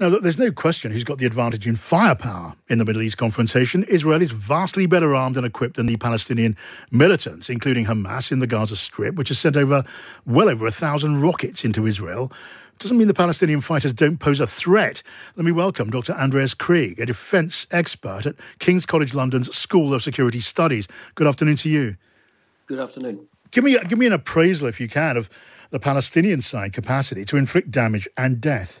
Now, look, there's no question who's got the advantage in firepower in the Middle East confrontation. Israel is vastly better armed and equipped than the Palestinian militants, including Hamas in the Gaza Strip, which has sent over well over a thousand rockets into Israel. Doesn't mean the Palestinian fighters don't pose a threat. Let me welcome Dr. Andreas Krieg, a defence expert at King's College London's School of Security Studies. Good afternoon to you. Good afternoon. Give me, give me an appraisal, if you can, of the Palestinian side capacity to inflict damage and death.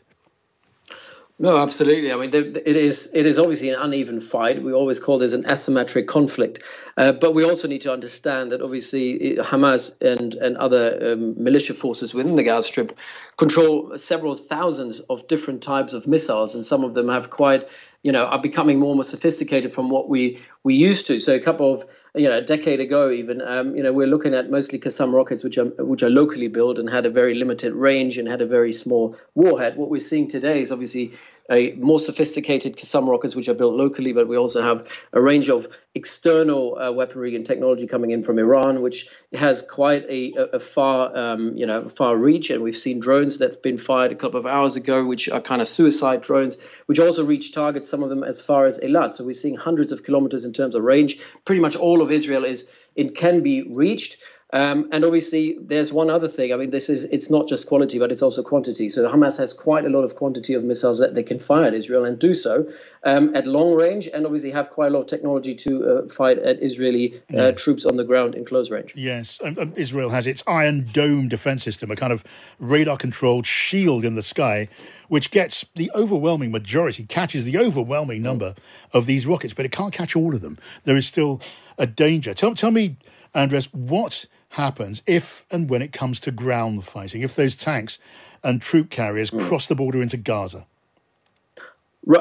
No, absolutely. I mean, it is it is obviously an uneven fight. We always call this an asymmetric conflict, uh, but we also need to understand that obviously Hamas and and other um, militia forces within the Gaza Strip control several thousands of different types of missiles, and some of them have quite you know are becoming more and more sophisticated from what we we used to. So a couple of you know a decade ago even um, you know we're looking at mostly Qassam rockets which are which are locally built and had a very limited range and had a very small warhead. What we're seeing today is obviously a more sophisticated Qassam rockets which are built locally, but we also have a range of external uh, weaponry and technology coming in from Iran, which has quite a, a far um, you know far reach. And we've seen drones that have been fired a couple of hours ago, which are kind of suicide drones, which also reach targets, some of them as far as Eilat. So we're seeing hundreds of kilometers in terms of range. Pretty much all of Israel is it can be reached. Um, and obviously, there's one other thing. I mean, this is it's not just quality, but it's also quantity. So Hamas has quite a lot of quantity of missiles that they can fire at Israel and do so um, at long range, and obviously have quite a lot of technology to uh, fight at Israeli uh, troops on the ground in close range. Yes, and, Israel has its Iron Dome defense system, a kind of radar-controlled shield in the sky, which gets the overwhelming majority, catches the overwhelming number of these rockets, but it can't catch all of them. There is still a danger. Tell, tell me, Andreas, what happens if and when it comes to ground fighting, if those tanks and troop carriers mm. cross the border into Gaza?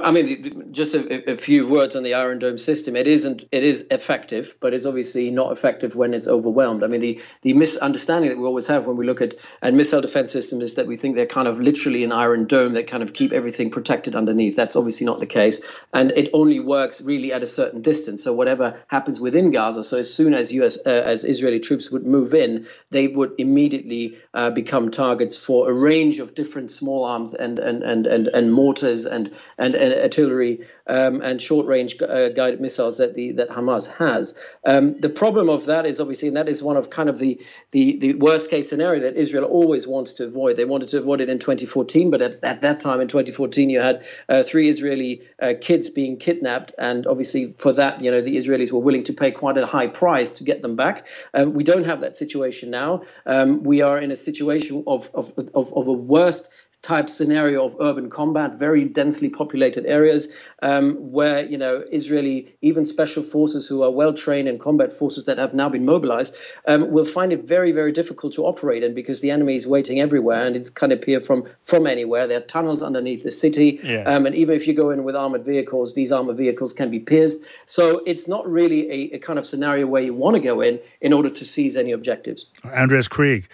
I mean, just a, a, few words on the Iron Dome system. It isn't. It is effective, but it's obviously not effective when it's overwhelmed. I mean, the the misunderstanding that we always have when we look at and missile defense systems is that we think they're kind of literally an iron dome that kind of keep everything protected underneath. That's obviously not the case, and it only works really at a certain distance. So whatever happens within Gaza, so as soon as U.S. Uh, as Israeli troops would move in, they would immediately uh, become targets for a range of different small arms and and and and, and mortars and and and, and artillery um, and short range uh, guided missiles that the that Hamas has. Um, the problem of that is obviously, and that is one of kind of the, the the worst case scenario that Israel always wants to avoid. They wanted to avoid it in 2014, but at, at that time in 2014, you had uh, three Israeli uh, kids being kidnapped, and obviously for that, you know, the Israelis were willing to pay quite a high price to get them back. Um, we don't have that situation now. Um, we are in a situation of of, of, of a worst type scenario of urban combat, very densely populated areas um, where you know Israeli even special forces who are well trained in combat forces that have now been mobilized um, will find it very very difficult to operate in because the enemy is waiting everywhere and it can appear from from anywhere. There are tunnels underneath the city, yeah. um, and even if you go in with armored vehicles, these armored vehicles can be pierced. So it's not really a, a kind of scenario where you want to go in in order to seize any objectives. Andreas Krieg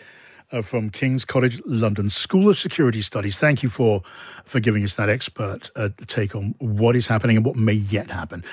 uh, from King's College London School of Security Studies. Thank you for for giving us that expert uh, take on what is happening and what may yet happen.